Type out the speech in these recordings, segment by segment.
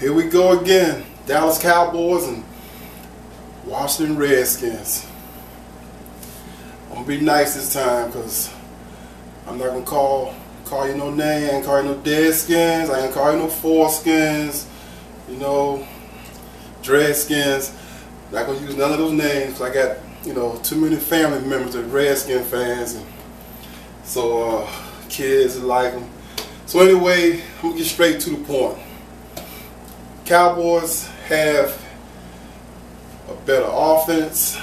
Here we go again. Dallas Cowboys and Washington Redskins. I'm gonna be nice this time because I'm not gonna call call you no name. I ain't call you no dead skins, I ain't call you no foreskins. You know, dreadskins. Not gonna use none of those names. I got you know too many family members that Redskin fans, and so uh, kids like them. So anyway, I'm gonna get straight to the point. Cowboys have a better offense.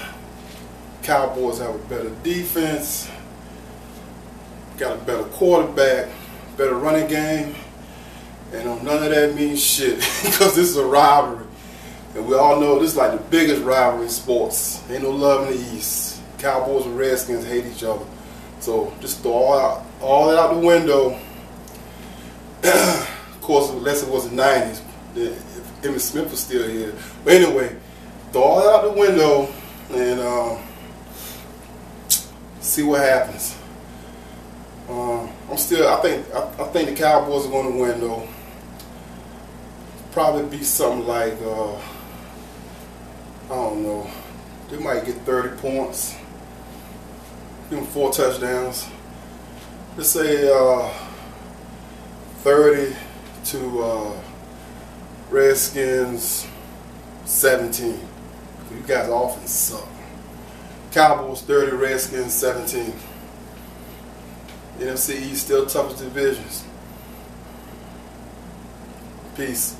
Cowboys have a better defense. Got a better quarterback, better running game. And none of that means shit because this is a rivalry. And we all know this is like the biggest rivalry in sports. Ain't no love in the East. Cowboys and Redskins hate each other. So just throw all, out, all that out the window. of course, unless it was the 90s. Emmitt Smith was still here. But anyway, throw that out the window and um, see what happens. Um, I'm still. I think. I, I, think the Cowboys are going to win though. Probably be something like. Uh, I don't know. They might get 30 points. Give them four touchdowns. Let's say uh, 30 to uh, Redskins 17. You guys often suck. Cowboys 30, Redskins 17. NFC East still toughest divisions. Peace.